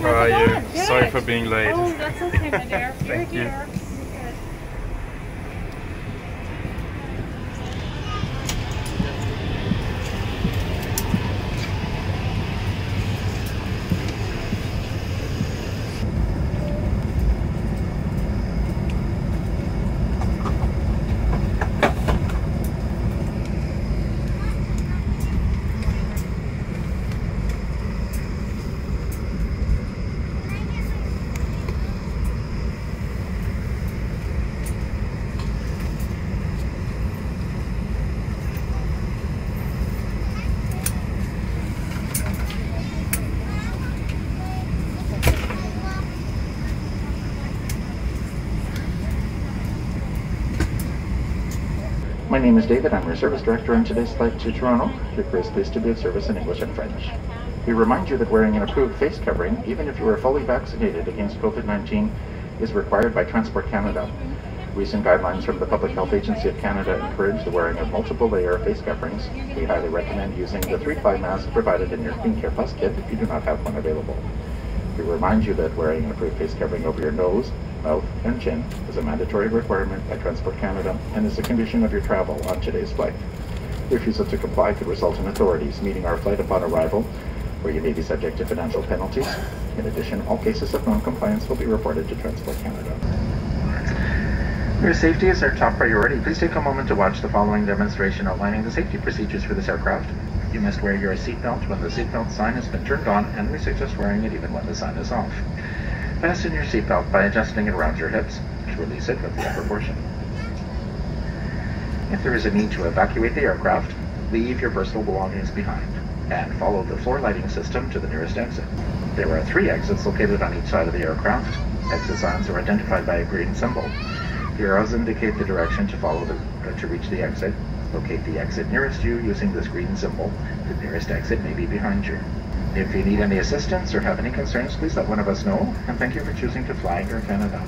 How are you? Oh good. Sorry for being late. Oh, that's okay, my dear. Thank you. here. My name is David. I'm your service director on today's flight to Toronto. Your crew is pleased to be of service in English and French. We remind you that wearing an approved face covering, even if you are fully vaccinated against COVID-19, is required by Transport Canada. Recent guidelines from the Public Health Agency of Canada encourage the wearing of multiple layer face coverings. We highly recommend using the 3-ply mask provided in your Clean Care Plus kit if you do not have one available. We remind you that wearing an approved face covering over your nose, mouth, and chin is a mandatory requirement by Transport Canada and is a condition of your travel on today's flight. Refusal to comply could result in authorities meeting our flight upon arrival, where you may be subject to financial penalties. In addition, all cases of non-compliance will be reported to Transport Canada. Your safety is our top priority. Please take a moment to watch the following demonstration outlining the safety procedures for this aircraft. You must wear your seatbelt when the seatbelt sign has been turned on, and we suggest wearing it even when the sign is off. Fasten your seatbelt by adjusting it around your hips to release it with the upper portion. If there is a need to evacuate the aircraft, leave your personal belongings behind and follow the floor lighting system to the nearest exit. There are three exits located on each side of the aircraft. Exit signs are identified by a green symbol. The arrows indicate the direction to follow the, uh, to reach the exit. Locate the exit nearest you using this green symbol. The nearest exit may be behind you. If you need any assistance or have any concerns, please let one of us know, and thank you for choosing to fly Air Canada.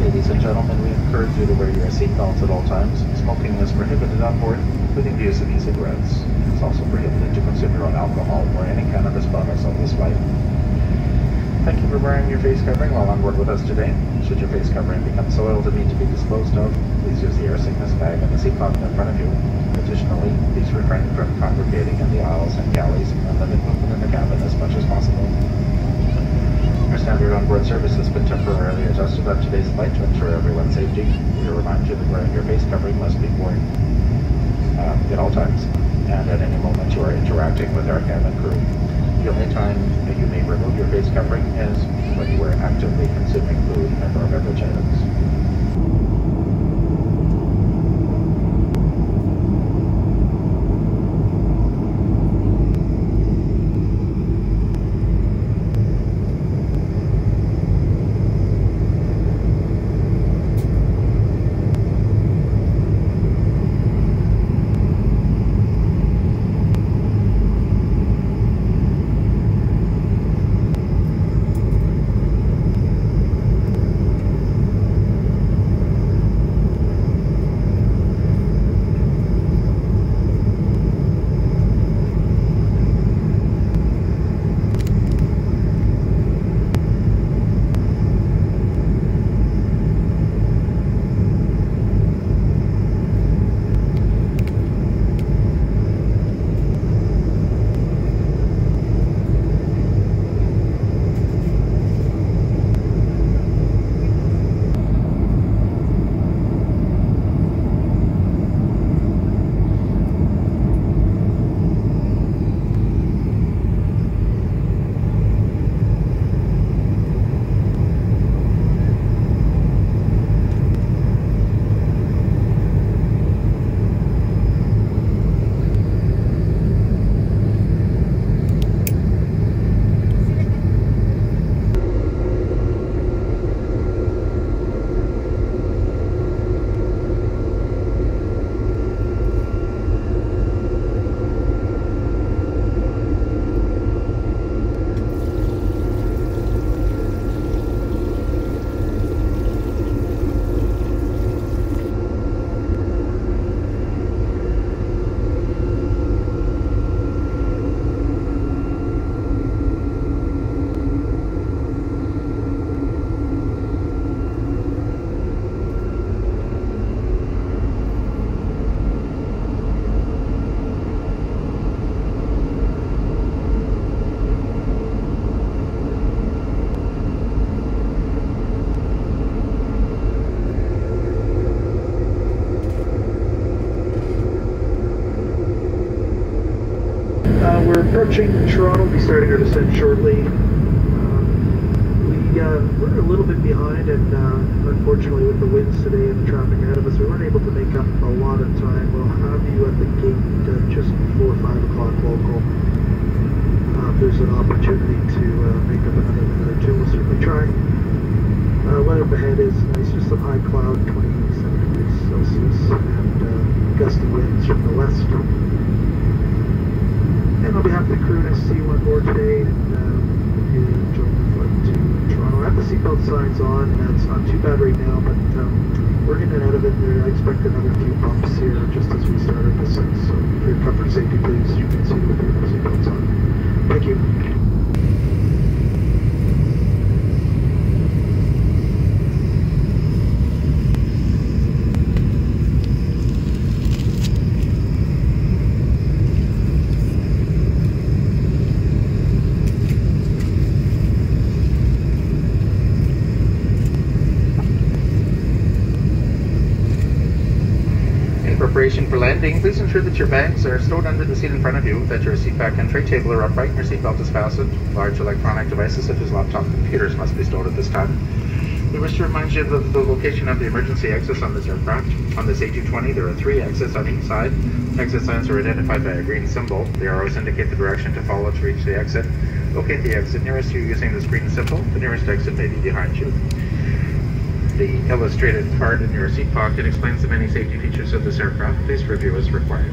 Ladies and gentlemen, we encourage you to wear your seatbelts at all times. Smoking is prohibited on board, including the use of e-cigarettes. It's also prohibited to consume your own alcohol or any cannabis products on this flight. Thank you for wearing your face covering while on board with us today. Should your face covering become soiled and need to be disposed of, please use the air sickness bag in the seat pocket in front of you. Additionally, please refrain from congregating in the aisles and galleys and limit movement in the cabin as much as possible. Standard onboard service has been temporarily adjusted on today's flight to ensure everyone's safety. We remind you that wearing your face covering must be worn um, at all times and at any moment you are interacting with our cabin crew. The only time that you may remove your face covering is when you are actively consuming food and or beverage items. Approaching Toronto. We'll be starting our descent shortly. Um, we, uh, we're a little bit behind, and uh, unfortunately, with the winds today and the traffic ahead of us, we weren't able to make up a lot of time. We'll have you at the gate uh, just before 5 o'clock local. Uh, if there's an opportunity to uh, make up another minute or two, we'll certainly try. Uh, weather ahead is nice, just some high cloud, 27 degrees Celsius, and uh, gusty winds from the west. And on behalf of the crew, to see you on board today, and uh, hope you enjoy the flight to Toronto. I have the seatbelt signs on, and it's not too bad right now, but um, we're in and out of it. There, I expect another few bumps here just as we start our descent. So for your comfort safety, please, you can see with your seatbelts on. Thank you. In preparation for landing, please ensure that your bags are stowed under the seat in front of you, that your seat back and tray table are upright, and your seatbelt is fastened. Large electronic devices such as laptop computers must be stowed at this time. We wish to remind you of the location of the emergency exits on this aircraft. On this A220, there are three exits on each side. Exit signs are identified by a green symbol. The arrows indicate the direction to follow to reach the exit. Locate the exit nearest you using this green symbol. The nearest exit may be behind you. The illustrated card in your seat pocket explains the many safety features of this aircraft. Please review as required.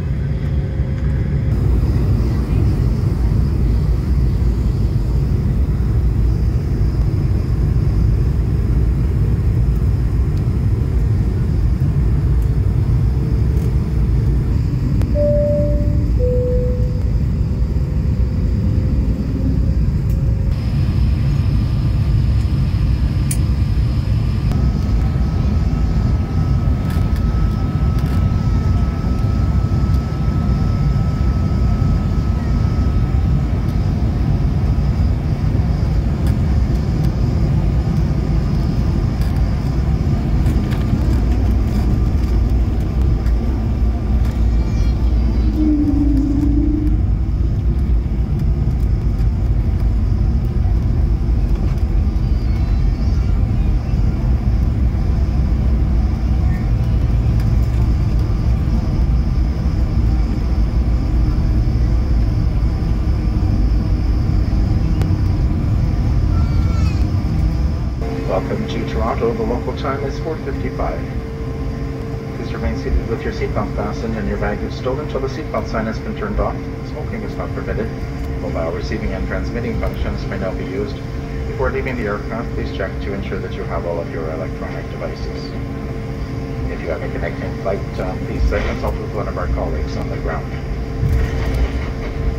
Welcome to Toronto. The local time is 4.55. Please remain seated with your seatbelt fastened and your baggage stowed until the seatbelt sign has been turned off. Smoking is not permitted. Mobile receiving and transmitting functions may now be used. Before leaving the aircraft, please check to ensure that you have all of your electronic devices. If you have a connecting flight, uh, please uh, consult with one of our colleagues on the ground.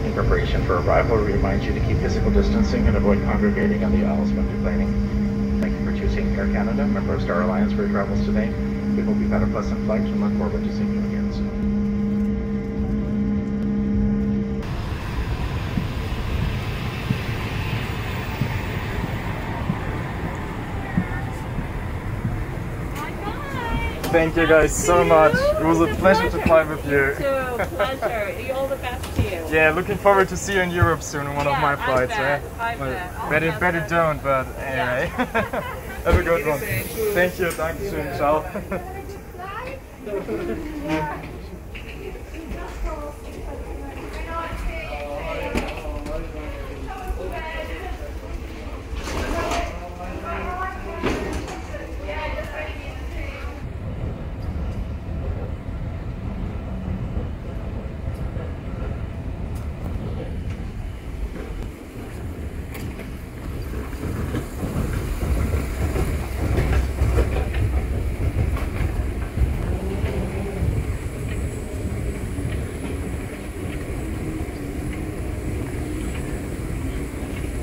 In preparation for arrival, we remind you to keep physical distancing and avoid congregating on the aisles when deplaning. Thank you Air Canada, member of Star Alliance for your travels today. We hope you've had a pleasant flight and look forward to seeing you again soon. Thank you guys so much. It was a pleasure to fly with you. too. Pleasure. All the best to you. Yeah, looking forward to see you in Europe soon on one of Yeah, my I flights. bet, eh? I bet. I'll better, better don't, but anyway. Have a good one. Thank you, danke schön, ciao.